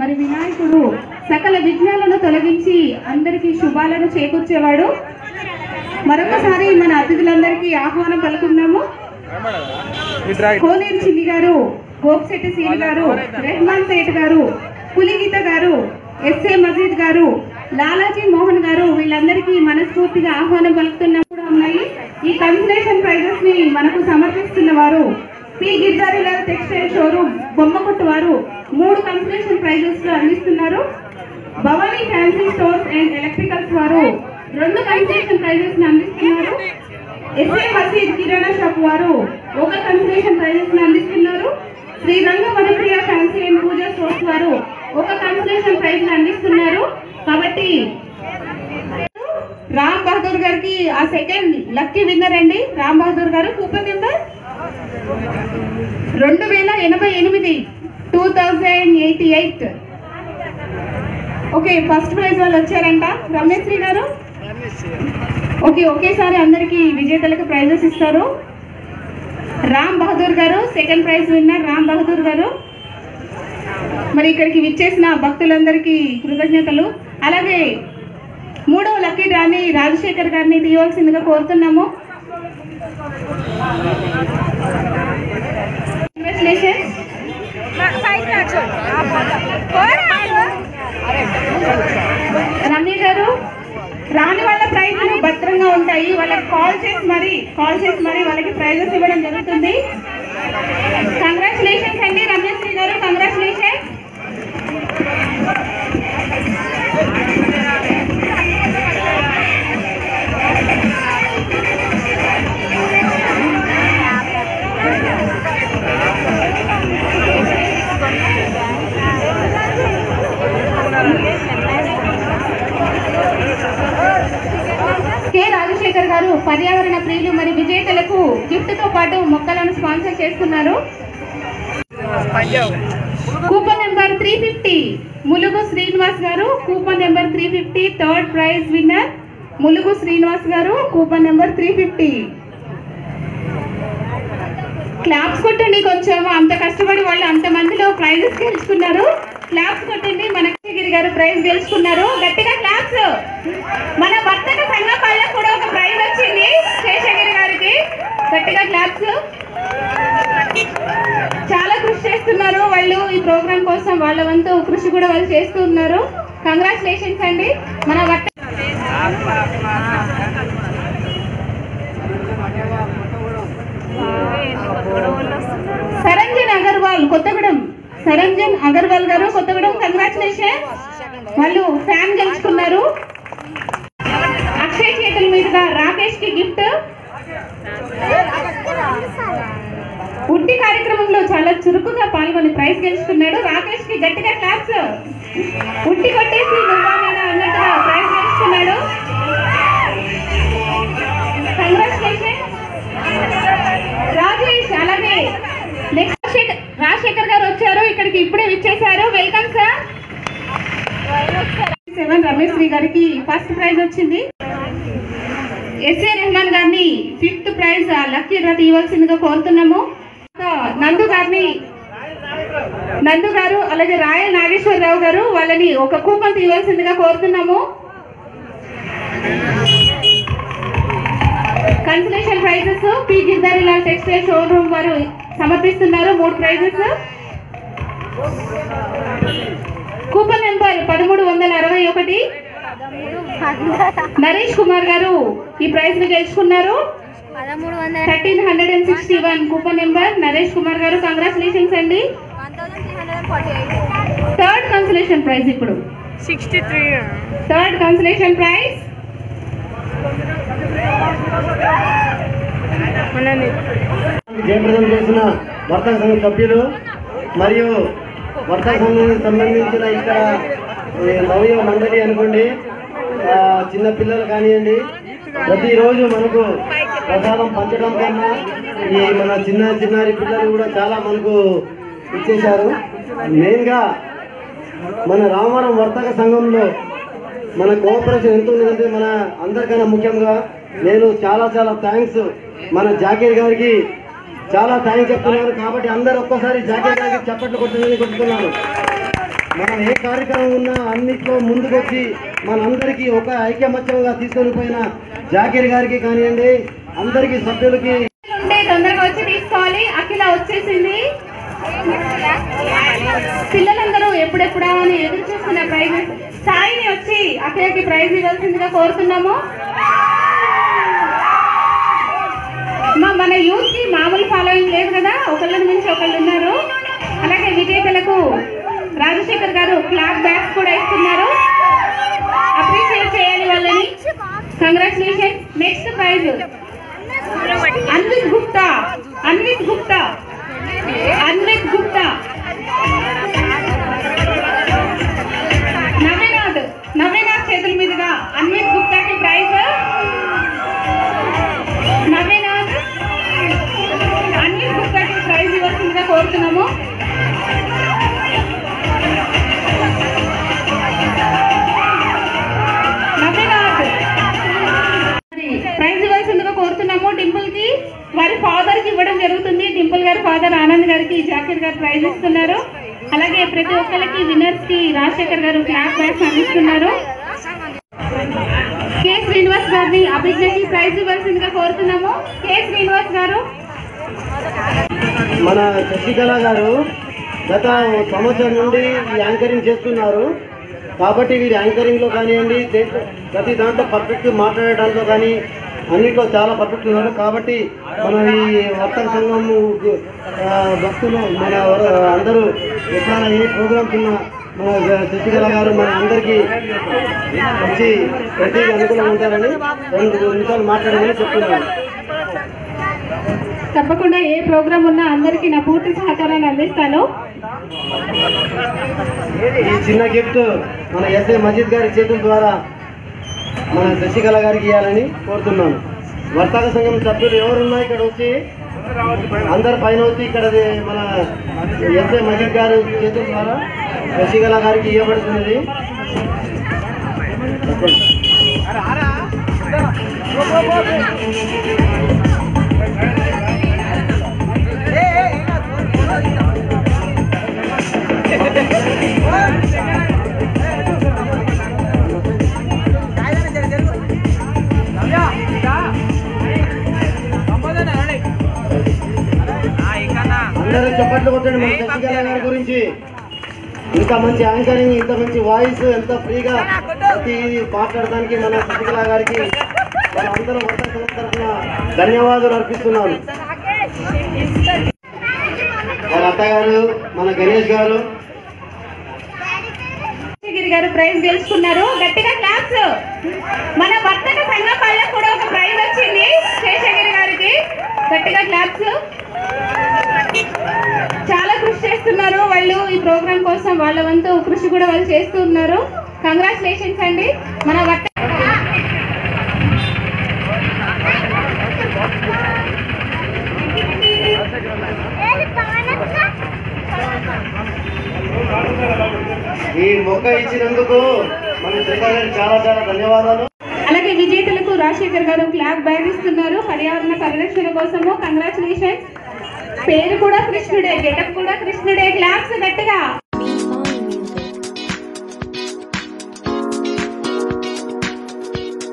మరి వినాయకుడు సకల విఘ్నాలను తొలగించి అందరికీ శుభాలను చేకూర్చేవాడు. మరొకసారి మన అతిథులందరికీ ఆహ్వానం పలుకున్నాము. కోనేరు చిన్ని గారు గోప్శెట్టి సీని గారు రెహమాన్ సేట్ గారు పులిగీత గారు ఎస్ఏ మజీద్ గారు లాలాజీ మోహన్ గారు వీళ్ళందరికీ మనస్ఫూర్తిగా ఆహ్వానం పలుకుతున్నప్పుడు ఉన్నాయి. ఈ కన్సలేషన్ ప్రైజెస్ని మనకు సమర్పిస్తున్న వారు పి లేదా టెక్స్టైల్ షోరూమ్ బొమ్మకొట్టు వారు మూడు కన్సలేషన్ ప్రైజెస్లో అందిస్తున్నారు. Bhavani fancy stores and electricals వారు రెండు కన్సలేషన్ ప్రైజెస్ అందిస్తున్నారు. ఎస్ఏ మసీద్ కిరాణా షాప్ వారు ఒక కన్సలేషన్ ప్రైజెస్ అందిస్తున్నారు అందిస్తున్నారు. Sriranga Vanapriya fancy and Pooja stores వారు ఒక కన్సలేషన్ ప్రైజ్ అందిస్తున్నారు. కాబట్టి రామ్ బహదూర్ గారికి ఆ సెకండ్ లక్కీ విన్నర్ అండి. రామ్ బహదూర్ గారు కూపన్ నెంబర్ రెండు వేల ఎనభై ఎనిమిది two thousand eighty eight okay first prize వాళ్ళు వచ్చారంట. రమేశ్రీ గారు? ఓకే ఒకేసారి అందరికి విజేతలకు ప్రైజెస్ ఇస్తారు. రామ్ బహదూర్ గారు second prize winner Ram Bahadur గారు. మరి ఇక్కడికి విచ్చేసిన భక్తులందరికీ కృతజ్ఞతలు. అలాగే మూడవ లక్కీ డ్రాని రాజశేఖర్ గారిని తీయవలసిందిగా కోరుతున్నాము. కంగ్రాచులేషన్స్ రమ్య గారు రాని వాళ్ళ ప్రైజ్లు భద్రంగా ఉంటాయి. వాళ్ళకి కాల్ చేసి మరి కాల్ చేసి మరి వాళ్ళకి ప్రైజెస్ ఇవ్వడం జరుగుతుంది. చంద్రశేఖర్ గారు పర్యావరణ ప్రియులు మరి విజేతలకు గిఫ్ట్తో పాటు మొక్కలను స్పాన్సర్ చేస్తున్నారు. Coupon number three fifty Mulugu Srinivas గారు coupon number three fifty third prize winner Mulugu Srinivas గారు coupon number three fifty. Claps కొట్టండి కొంచెం అంత కష్టపడి వాళ్ళు అంత మందిలో ప్రైజెస్ గెలుచుకున్నారు. క్లాప్స్ కొట్టండి మన గిరి గారు ప్రైజ్ గెలుచుకున్నారు. గట్టిగా క్లాప్స్. మన వర్తక సంఘం వాళ్ళకు కూడా ఒక ప్రైజ్ వచ్చింది శేషగిరి గారికి గట్టిగా క్లాప్స్ చాలా కృషి చేస్తున్నారు వాళ్ళు ఈ ప్రోగ్రామ్ కోసం. వాళ్ళ వంతు కృషి కూడా వాళ్ళు చేస్తున్నారు కంగ్రాచులేషన్స్ అండి. మన వర్త సరంజన్ అగర్వాల్ కొత్తగూడెం. సరంజన్ అగర్వాల్ గారు కొత్తగూడెం. కంగ్రాచులేషన్ వాళ్ళు ఫ్యాన్ గెలుచుకున్నారు. అక్షయ్ చేతుల మీదుగా రాకేష్కి గిఫ్ట్ ఉట్టి కార్యక్రమంలో చాలా చురుకుగా పాల్గొని ప్రైజ్ గెలుచుకున్నాడు. రాకేష్కి గట్టిగా క్లాప్స్ ఉట్టి కొట్టేసి అన్నట్టుగా ప్రైజ్ గెలుచుకున్నాడు. కంగ్రాచులేషన్ రాజేష్ అలాగే నెక్స్ట్ రాజశేఖర్ రాజశేఖర్ గారు వచ్చారు. ఇక్కడికి ఇప్పుడే విచ్చేశారు. Welcome sir seven Ramesh Sri గారికి ఫస్ట్ ప్రైజ్ వచ్చింది. ఎస్ఏ రెహమాన్ గారిని ఫిఫ్త్ ప్రైజ్ లక్కీ రథ ఇవ్వాల్సిందిగా కోరుతున్నాము. నందు గారిని నందు గారు అలాగే రాయ నాగేశ్వరరావు గారు వాళ్ళని ఒక కూపన్ తీయవలసిందిగా కోరుతున్నాము. Consolation prizes P Giridharilal textile showroom వారు సమర్పిస్తున్నారు మూడు ప్రైజెస్ కూపన్ నెంబర్ పదమూడు వందల అరవై ఒకటి. నరేష్ కుమార్ గారు ఈ ప్రైజ్ని గెలుచుకున్నారు. Thirteen hundred and sixty one coupon number. Naresh Kumar గారు కంగ్రాచులేషన్స్ అండి. థర్డ్ కన్సలేషన్ ప్రైజ్ ఇప్పుడు. Sixty three. Third consolation prize. జయప్రదం చేసిన వర్తక సంఘ సభ్యులు మరియు వర్తక సంఘానికి సంబంధించిన ఇక్కడ నవయ మండలి అనుకోండి చిన్న పిల్లలు కానివ్వండి ప్రతిరోజు మనకు ప్రసాదం పంచడం కన్నా ఈ మన చిన్న చిన్నారి పిల్లలు కూడా చాలా మనకు ఇచ్చేశారు. మెయిన్గా మన రామవరం వర్తక సంఘంలో మన కోఆపరేషన్ ఎంత ఉన్నదంటే మన అందరికన్నా ముఖ్యంగా నేను చాలా చాలా థ్యాంక్స్ మన జాకీర్ గారికి చాలా థ్యాంక్స్ చెప్తున్నాను. కాబట్టి అందరు ఒక్కసారి జాకీర్ గారికి చప్పట్లు కొట్టుకుని కొట్టుకున్నాను. మనం ఏ కార్యక్రమం ఉన్నా అన్నిట్లో ముందుకొచ్చి మనందరికీ ఒక ఐకమత్యంగా తీసుకొని పోయిన జాకీర్ గారికి కానివ్వండి అందరికీ సభ్యులకి తొందరగా వచ్చి తీసుకోవాలి. అఖిల వచ్చేసింది. పిల్లలందరూ ఎప్పుడెప్పుడా అని ఎదురు చూస్తున్న ప్రైజ్ సాయిని వచ్చి అఖిలకి ప్రైజ్ ఇవ్వాల్సిందిగా కోరుతున్నాము. మా మన యూత్కి మామూలు ఫాలోయింగ్ లేదు కదా. ఒకళ్ళ నుంచి ఒకళ్ళు ఉన్నారు. అలాగే విజేతలకు రాజశేఖర్ గారు క్లాప్ బ్యాగ్స్ కూడా ఇస్తున్నారు. అప్రిషియేట్ చేయాలి వాళ్ళని. Congratulation next prize Anvith Gupta Anvith Gupta Anvith Gupta Navinath Navinath చేతుల మీదుగా అన్విత్ గుప్తాకి ప్రైజ్ నవీనాథ్ అన్విత్ గుప్తాకి ప్రైజ్ ఇవ్వాల్సిందిగా కోరుతున్నాము. గారికి జాకిర్ గారు ప్రైజ్ ఇస్తున్నారు. అలాగే ప్రతి ఒక్కరికి విన్నర్స్కి రాజశేఖర్ గారు క్లాస్ బ్యాగ్స్ అందిస్తున్నారు. కే. శ్రీనివాస్ గారిని అభిజ్ఞకి ప్రైజ్ ఇవ్వాల్సిందిగా కోరుతున్నాము. కే. శ్రీనివాస్ గారు. మన శశికళ గారు గత సంవత్సరం నుండి యాంకరింగ్ చేస్తున్నారు. కాబట్టి వీరు యాంకరింగ్లో కానివ్వండి ప్రతి దాంట్లో పర్ఫెక్ట్ మాట్లాడడంలో కానీ అన్నిట్లో చాలా పర్ఫెక్ట్ ఉన్నారు. కాబట్టి మన ఈ వర్తక సంఘం భక్తులు మన అందరూ ఎప్పుడైనా ఏ ప్రోగ్రామ్స్ ఉన్నా మన శశికళ గారు మన అందరికీ వచ్చి ప్రతి అనుకూలంగా ఉంటారని రెండు నిమిషాలు మాట్లాడమని చెప్తున్నాను. తప్పకుండా ఏ ప్రోగ్రామ్ ఉన్నా అందరికీ నా పూర్తి సహకారాన్ని అందిస్తాను. ఈ చిన్న గిఫ్ట్ మన ఎస్ఏ మజీద్ గారి చేతుల ద్వారా మన శశికళ గారికి ఇవ్వాలని కోరుతున్నాను వర్తక సంఘం సభ్యులు ఎవరున్నా ఇక్కడ వచ్చి అందరు పైన వచ్చి ఇక్కడ మన ఎస్ఏ మహిళ గారు చేతుల ద్వారా శశికళ గారికి ఇవ్వబడుతున్నది చెప్పండి. ఇంత మంచి యాంకరింగ్ ఇంత మంచి వాయిస్ ఎంత ఫ్రీగా ప్రతి మాట్లాడడానికి మన శశికళ గారికి మన అందరం తరఫున ధన్యవాదాలు అర్పిస్తున్నాను. వాళ్ళ అత్తగారు మన గణేష్ గారు. గారు ప్రైజ్ గెలుచుకున్నారు. గట్టిగా క్లాప్స్ మన వర్తక సంఘం కూడా ఒక ప్రైజ్ వచ్చింది. శేషగిరి గారికి గట్టిగా క్లాప్స్ చాలా కృషి చేస్తున్నారు. వాళ్ళు ఈ ప్రోగ్రామ్ కోసం వాళ్ళ వంతు కృషి కూడా వాళ్ళు చేస్తూ ఉన్నారు. కంగ్రాచులేషన్స్ అండి. మన వర్త ఈ మొక్క ఇచ్చినందుకు మన శశికళ గారికి చాలా చాలా ధన్యవాదాలు. అలాగే విజేతలకు రాజశేఖర్ గారు క్లాప్ బ్యాగ్ ఇస్తున్నారు. పర్యావరణ పరిరక్షణ కోసము. కంగ్రాచులేషన్ పేరు కూడా కృష్ణుడే గెటప్ కూడా కృష్ణుడే క్లాప్స్ గట్టిగా.